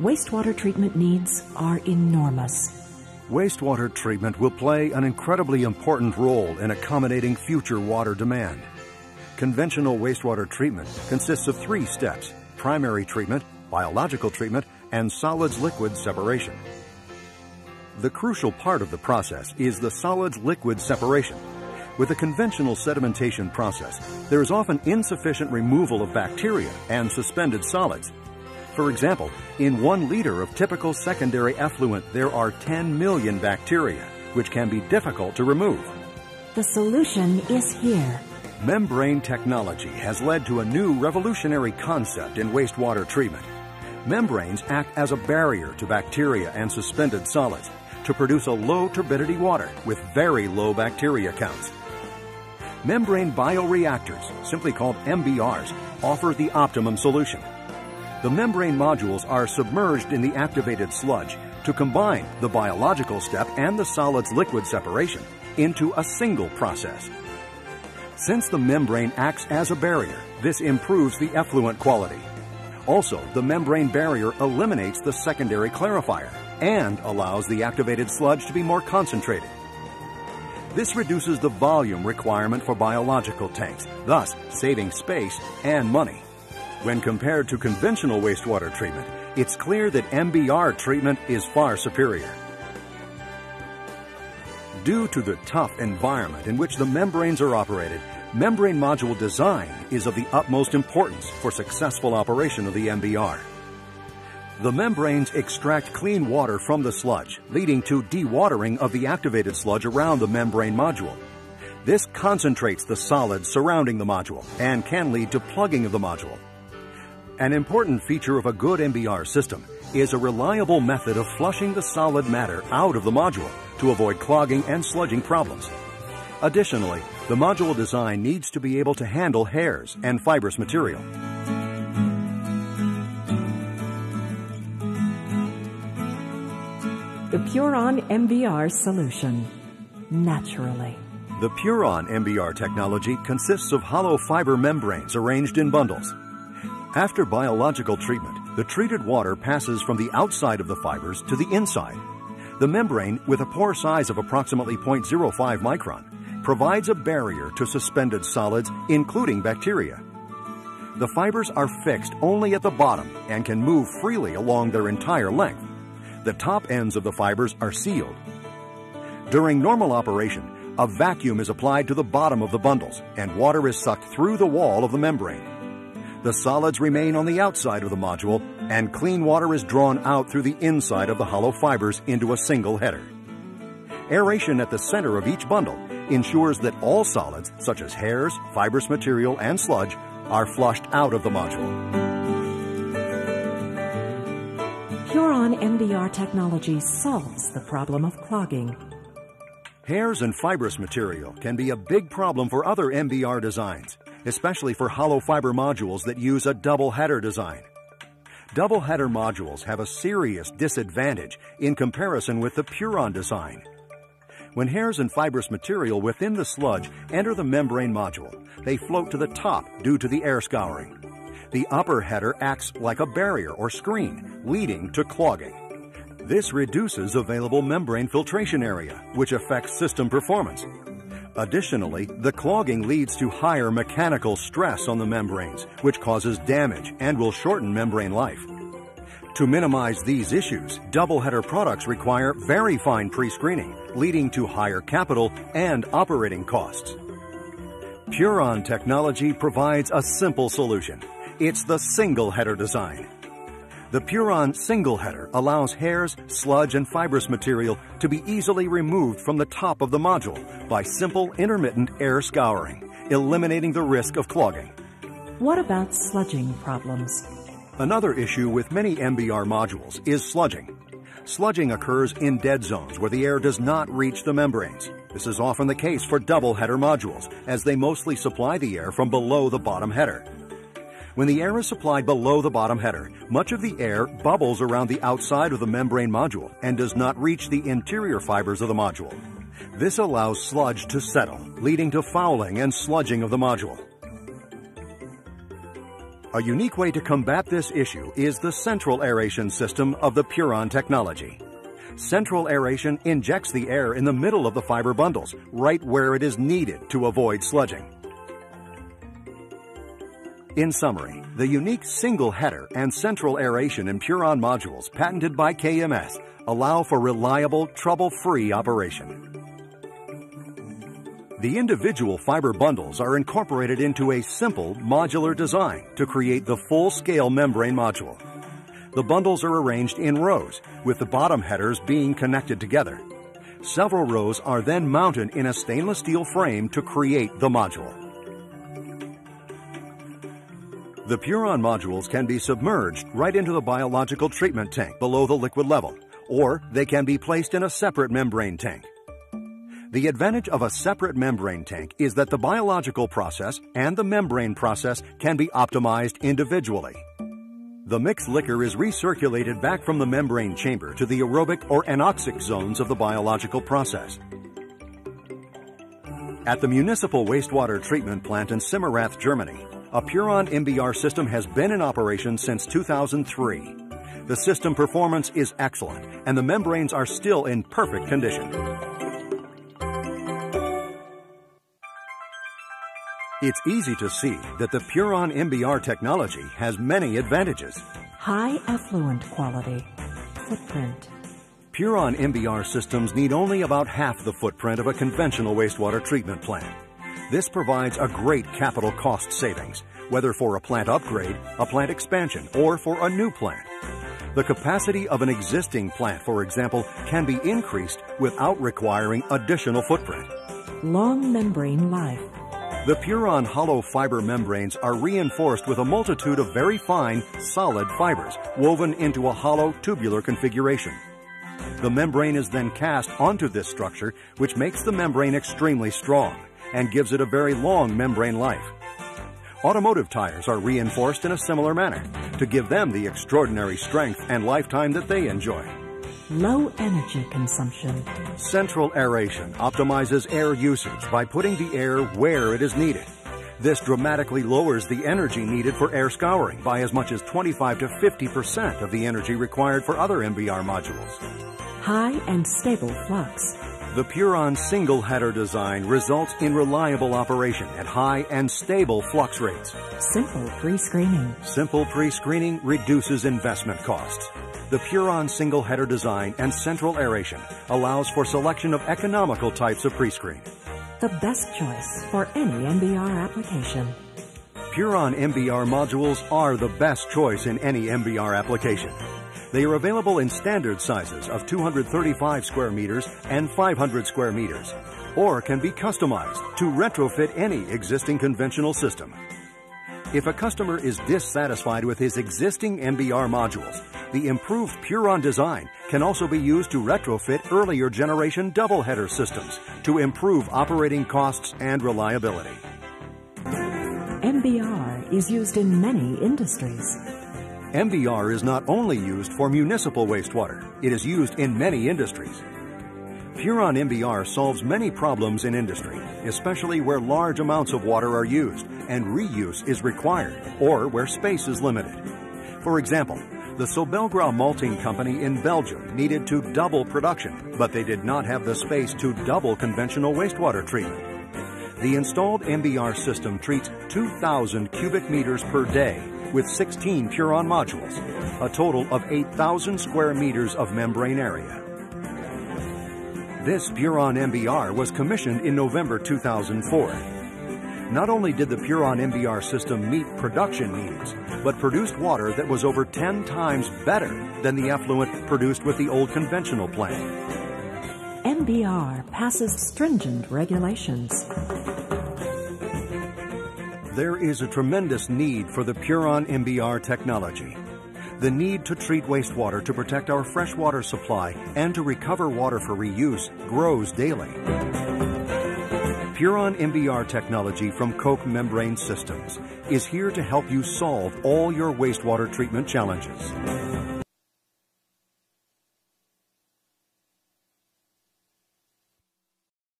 wastewater treatment needs are enormous. Wastewater treatment will play an incredibly important role in accommodating future water demand. Conventional wastewater treatment consists of three steps primary treatment, biological treatment, and solids liquid separation. The crucial part of the process is the solids liquid separation. With a conventional sedimentation process, there is often insufficient removal of bacteria and suspended solids. For example, in one liter of typical secondary effluent, there are 10 million bacteria, which can be difficult to remove. The solution is here. Membrane technology has led to a new revolutionary concept in wastewater treatment. Membranes act as a barrier to bacteria and suspended solids to produce a low turbidity water with very low bacteria counts. Membrane bioreactors, simply called MBRs, offer the optimum solution. The membrane modules are submerged in the activated sludge to combine the biological step and the solids liquid separation into a single process. Since the membrane acts as a barrier, this improves the effluent quality. Also, the membrane barrier eliminates the secondary clarifier and allows the activated sludge to be more concentrated. This reduces the volume requirement for biological tanks, thus saving space and money. When compared to conventional wastewater treatment, it's clear that MBR treatment is far superior. Due to the tough environment in which the membranes are operated, membrane module design is of the utmost importance for successful operation of the MBR. The membranes extract clean water from the sludge, leading to dewatering of the activated sludge around the membrane module. This concentrates the solids surrounding the module and can lead to plugging of the module. An important feature of a good MBR system is a reliable method of flushing the solid matter out of the module to avoid clogging and sludging problems. Additionally, the module design needs to be able to handle hairs and fibrous material. The Puron MBR solution. Naturally. The Puron MBR technology consists of hollow fiber membranes arranged in bundles. After biological treatment, the treated water passes from the outside of the fibers to the inside. The membrane, with a pore size of approximately 0.05 micron, provides a barrier to suspended solids, including bacteria. The fibers are fixed only at the bottom and can move freely along their entire length. The top ends of the fibers are sealed. During normal operation, a vacuum is applied to the bottom of the bundles and water is sucked through the wall of the membrane. The solids remain on the outside of the module and clean water is drawn out through the inside of the hollow fibers into a single header. Aeration at the center of each bundle ensures that all solids, such as hairs, fibrous material, and sludge, are flushed out of the module. Puron MBR technology solves the problem of clogging. Hairs and fibrous material can be a big problem for other MBR designs, especially for hollow fiber modules that use a double header design. Double header modules have a serious disadvantage in comparison with the Puron design. When hairs and fibrous material within the sludge enter the membrane module, they float to the top due to the air scouring. The upper header acts like a barrier or screen, leading to clogging. This reduces available membrane filtration area, which affects system performance. Additionally, the clogging leads to higher mechanical stress on the membranes, which causes damage and will shorten membrane life. To minimize these issues, double header products require very fine pre-screening, leading to higher capital and operating costs. Puron technology provides a simple solution. It's the single header design. The Puron single header allows hairs, sludge, and fibrous material to be easily removed from the top of the module by simple intermittent air scouring, eliminating the risk of clogging. What about sludging problems? Another issue with many MBR modules is sludging. Sludging occurs in dead zones where the air does not reach the membranes. This is often the case for double header modules, as they mostly supply the air from below the bottom header. When the air is supplied below the bottom header, much of the air bubbles around the outside of the membrane module and does not reach the interior fibers of the module. This allows sludge to settle, leading to fouling and sludging of the module. A unique way to combat this issue is the central aeration system of the Puron technology. Central aeration injects the air in the middle of the fiber bundles, right where it is needed to avoid sludging. In summary, the unique single header and central aeration in Puron modules patented by KMS allow for reliable, trouble-free operation. The individual fiber bundles are incorporated into a simple modular design to create the full-scale membrane module. The bundles are arranged in rows, with the bottom headers being connected together. Several rows are then mounted in a stainless steel frame to create the module. The Puron modules can be submerged right into the biological treatment tank below the liquid level, or they can be placed in a separate membrane tank. The advantage of a separate membrane tank is that the biological process and the membrane process can be optimized individually. The mixed liquor is recirculated back from the membrane chamber to the aerobic or anoxic zones of the biological process. At the Municipal Wastewater Treatment Plant in Simmerath, Germany, a Puron MBR system has been in operation since 2003. The system performance is excellent, and the membranes are still in perfect condition. It's easy to see that the Puron MBR technology has many advantages. High effluent quality. Footprint. Puron MBR systems need only about half the footprint of a conventional wastewater treatment plant. This provides a great capital cost savings, whether for a plant upgrade, a plant expansion, or for a new plant. The capacity of an existing plant, for example, can be increased without requiring additional footprint. Long membrane life. The Puron hollow fiber membranes are reinforced with a multitude of very fine, solid fibers woven into a hollow tubular configuration. The membrane is then cast onto this structure, which makes the membrane extremely strong and gives it a very long membrane life. Automotive tires are reinforced in a similar manner to give them the extraordinary strength and lifetime that they enjoy. Low energy consumption. Central aeration optimizes air usage by putting the air where it is needed. This dramatically lowers the energy needed for air scouring by as much as 25 to 50% of the energy required for other MBR modules. High and stable flux. The Puron single header design results in reliable operation at high and stable flux rates. Simple pre-screening. Simple pre-screening reduces investment costs. The Puron single header design and central aeration allows for selection of economical types of pre-screen. The best choice for any MBR application. Puron MBR modules are the best choice in any MBR application. They are available in standard sizes of 235 square meters and 500 square meters, or can be customized to retrofit any existing conventional system. If a customer is dissatisfied with his existing MBR modules, the improved Puron design can also be used to retrofit earlier generation double header systems to improve operating costs and reliability. MBR is used in many industries. MBR is not only used for municipal wastewater, it is used in many industries. Puron MBR solves many problems in industry, especially where large amounts of water are used and reuse is required or where space is limited. For example, the Sobelgra Malting Company in Belgium needed to double production, but they did not have the space to double conventional wastewater treatment. The installed MBR system treats 2,000 cubic meters per day with 16 Puron modules, a total of 8,000 square meters of membrane area. This Puron MBR was commissioned in November 2004. Not only did the Puron MBR system meet production needs, but produced water that was over 10 times better than the effluent produced with the old conventional plant. MBR passes stringent regulations there is a tremendous need for the Puron MBR technology. The need to treat wastewater to protect our freshwater supply and to recover water for reuse grows daily. Puron MBR technology from Koch Membrane Systems is here to help you solve all your wastewater treatment challenges.